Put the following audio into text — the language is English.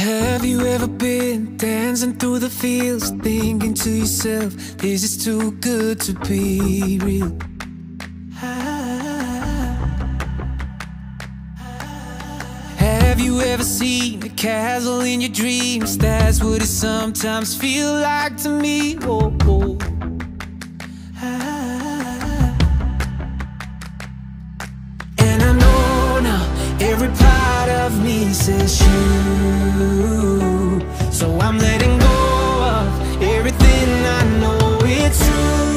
Have you ever been dancing through the fields, thinking to yourself, this is too good to be real? Have you ever seen a castle in your dreams? That's what it sometimes feels like to me. Oh, oh. Everything I know it's true.